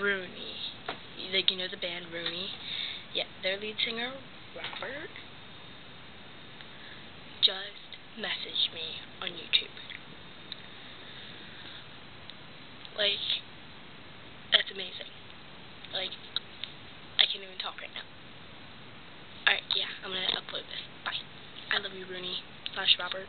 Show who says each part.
Speaker 1: Rooney. Like, you know the band Rooney? Yeah, their lead singer, Robert, just messaged me on YouTube. Like, that's amazing. Like, I can't even talk right now. Alright, yeah, I'm gonna upload this. Bye. I love you, Rooney slash Robert.